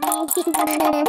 Puta.